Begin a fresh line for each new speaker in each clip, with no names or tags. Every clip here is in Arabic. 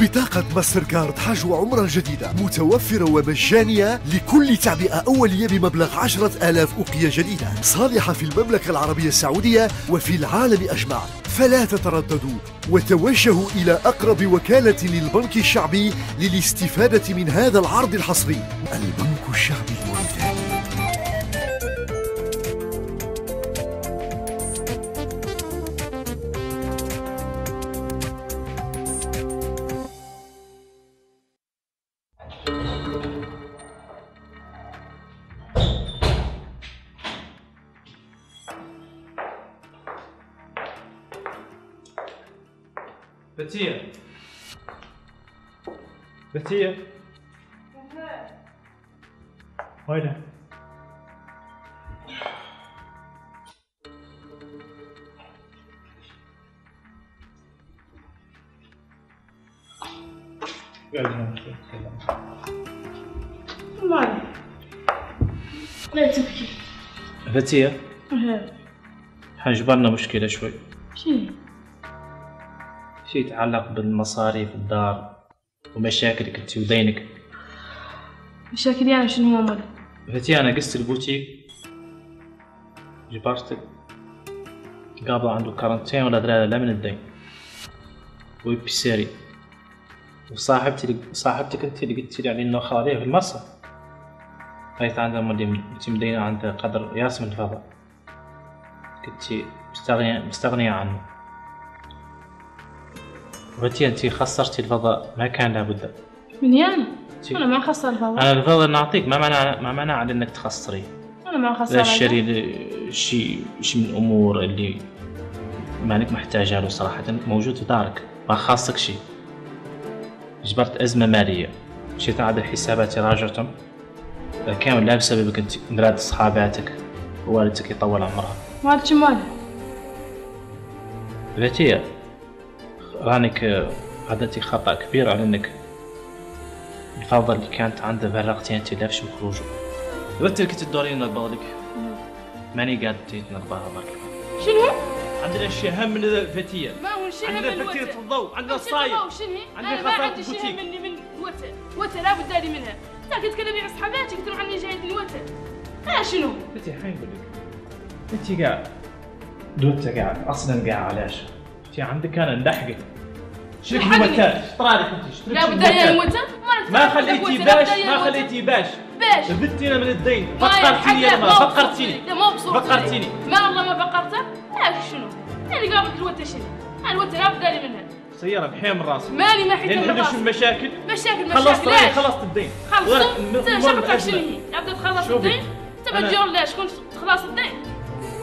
بطاقة ماستر كارد حج وعمرة جديدة متوفرة ومجانية لكل تعبئة أولية بمبلغ عشرة آلاف أوقية جديدة. صالحة في المملكة العربية السعودية وفي العالم أجمع. فلا تترددوا وتوجهوا إلى أقرب وكالة للبنك الشعبي للاستفادة من هذا العرض الحصري. البنك الشعبي. الموريتاني
بتية. بتية؟
مالي لا تبكي.
بتية.
ها
حنجبرنا مشكلة شوي.
شنو
شيء يتعلق بالمصاريف الدار ومشاكلك انت ودينك.
مشاكلي أنا شنو هو مالي
فتي أنا قست البوتيك جبرت قابل عنده كارنتين ولا درا لا من الدين. وبساري وصاحبتي صاحبتك انت اللي قلت لي عليه إنه خاليه في المرسى قالت عندها مدي انت مدينة عندها قدر ياس من الفضاء قلت مستغنية مستغنية عنه. وانتي انت خسرتي الفضاء ما كان لابد.
من
تي-
أنا ما خسر الفضاء.
أنا الفضل نعطيك ما معنى ما معنى على إنك تخسريه
أنا ما خسر
لا. الشري شيء شيء من الأمور اللي مانك محتاجها له صراحة. موجود في دارك ما خاصك شيء جبرت أزمة مالية. مشيت عاد حساباتي راجعتهم كامل لا بسببك أنت مراد صحاباتك ووالدتك يطول عمرها.
مالك شو مالي
بيتي رانك عدتي خطأ كبير على إنك الفوضى اللي كانت عنده فرقتي أنت لافش وخروجه قلت لك تدورين نربض لك ماني قاعد تنربها برك
شنو؟
عندنا أشياء أهم من الفتية.
ما هو شيء
عندنا
من
فتية
الوتر
الضوء عندنا الصاير؟ عندنا خسارة
عندي شيء
بوتيك.
مني من وتر. وتر لابد لي منها. أنت على صحاباتك قلت لهم عني جاي من وتر أنا شنو؟
فتيه حين أقول لك. أنت قاعد دوتك قاعد أصلا قاعد علاش؟ انت عندك أنا ندحقك شريك. الموتات طرالك انت شريك
لابد لي
الموتات.
الوتر
ما خليتي باش ما خليتي باش
باش
ذبتينا من الدين
ما
فقرتيني يا
لا،
ما
ما
فقرتيني.
لا ما.
فقرتيني.
ما والله ما فقرتك لا شنو؟ أنا قابلت الوتر شنو؟ أنا الوتر لابد لي منها
سيارة بحيم من راسي
ماني ما حيت من راسي.
المشاكل
مشاكل
خلصت
مشاكل ليش؟
خلصت الدين
خلص
ولا-
انت
المهم
شغلتك
الأزمة.
شنو هي؟ تخلص الدين تبى
أنا-
تجور ليش كنت تخلص الدين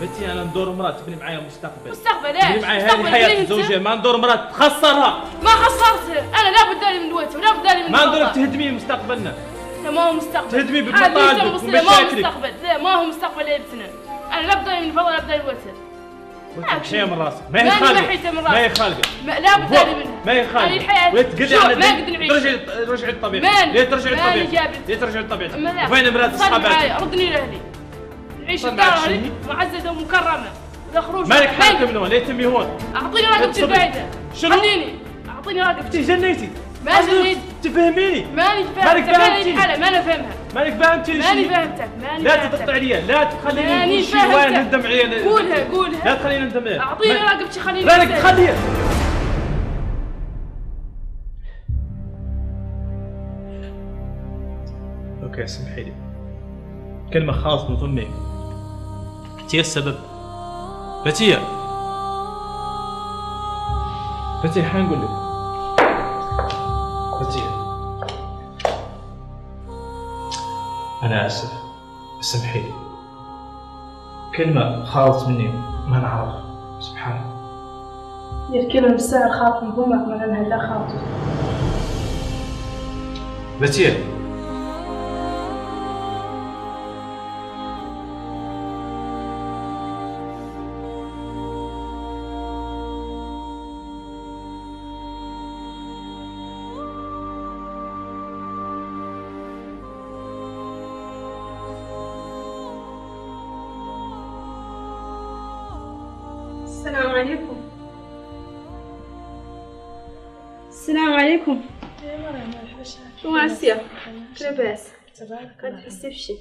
بنتي أنا ندور مرات تبني معايا مستقبل.
مستقبل
تبني
ليش؟
معايا هذه الزوجية
انت؟
ما ندور مرات تخسرها.
ما خسرتها أنا لابد لي من الوتر ولابد لي من
ما. ندورك تهدمي مستقبلنا.
لا ما هو مستقبل.
تهدمي
هو
ومشاكلك.
مستقبل. لا ما هو مستقبل لابتنا أنا لابد لي من الفضاء لابد لي من الوتر
بحيم من راسي ما هي
من
ما هي
ما- لابد لي منها
ما هي
أنا
خالقة
الحياة
تقلي على
ما. نقدر نعيش.
رجعي
ماني-
ليه ترجعي
جابت.
ليه ترجعي
لا.
وين أصحاباتك؟
معايا. ردني لأهلي. نعيش
صار
الدار هذه؟ معززه ومكرمة لا خروج
مالك
ما
حالك. من هون ليه تمي هون
اعطيني رقبتي
تصبري.
البعيده
شنو؟
خليني أعطيني
أنت
رقبتي
جنيتي
ما جنيت.
تفهميني
ماني
مالك
فاهمتك
فهمتي.
ماني الحالة ما أنا فاهمها
مالك فهمتي
ماني
شيء
فاهمتك ماني
لا. تقطع عليا لا تخليني
ماني
وين
فاهمتك.
ندم عليا
قولها قولها
لا تخليني ندم عليا
اعطيني رقبتي خليني
مالك
أستاهل.
خليها أوكي سمحي لي كلمة خاص من فمي انت هي السبب. فتية. فتية حنقول لك؟ فتية. أنا آسف. سمحي لي كلمة خالص مني ما نعرف. سبحان الله.
يركلهم السعر خاطر همك من أنها لا خاطر.
بتيه
السلام عليكم. السلام عليكم. شو عسير لاباس. ما تحسي بشي؟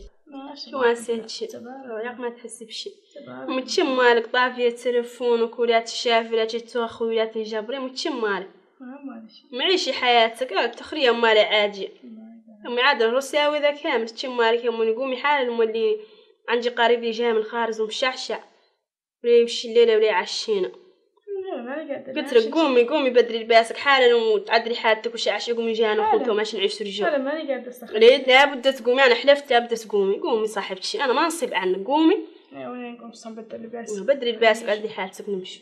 شو عسير هادشي؟ ياك ما تحسي بشي. متشم مالك طافية تلفونك ولا تشافي ولا تتوخي ولا تجبري متشم مالك. معيشي حياتك آه تخريا مالي عادي أمي عاد الروسياوي ذا كامل تشم مالك يا موني قومي حالا مولي عندي قريبي جاي من الخارج ومشعشع ولا يمشي الليلة ولا يعشينا. قلت لك قومي قومي بدري لباسك حالا وتعدلي حالتك وشعشي قومي جانا
حالا.
وخوته ماشي نعيش رجال.
أنا ماني قاعدة أستخدم.
ريت لابد تقومي أنا حلفت لابد تقومي. قومي صاحبتي أنا ما نصيب عنك قومي.
وين نقوم صنبت اللباس
بدري الباس بعدي حالتك نمشي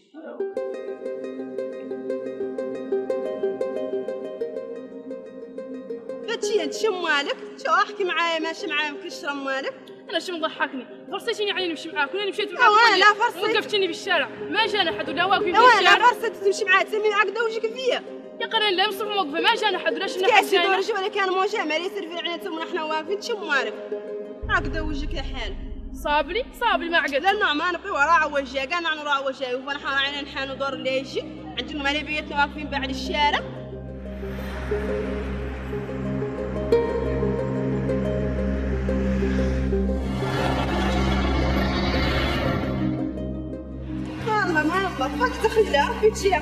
هادشي انت شم مالك؟ شو أحكي معايا؟ ماشي معايا مكشرة مالك.
أنا شو مضحكني؟ فرصتيني يعني نمشي معاك وأنا مشيت
لا
معاك
وين، لا؟ فرصتي.
وقفتني بالشارع. ما جانا حد ولا واقفين
لا وين لا فرصة تمشي معايا تسمي عقده وجهك فيا
يا قرين لا مصطفى موقفه ما جانا حد ولا شفنا حد.
دور رجل ولا كان مو جامع يصير في عينتهم ونحن واقفين شم مالك عقده وجهك يا حال
صابلي صابلي ما عقد
لأنه ما نبقي وراء وجهي قال نحن وراء وجهي ونحن عينين حان دور اللي يجي عندنا مالي بيتنا واقفين بعد الشارع. والله ما نبقى فقط خلاف في شيء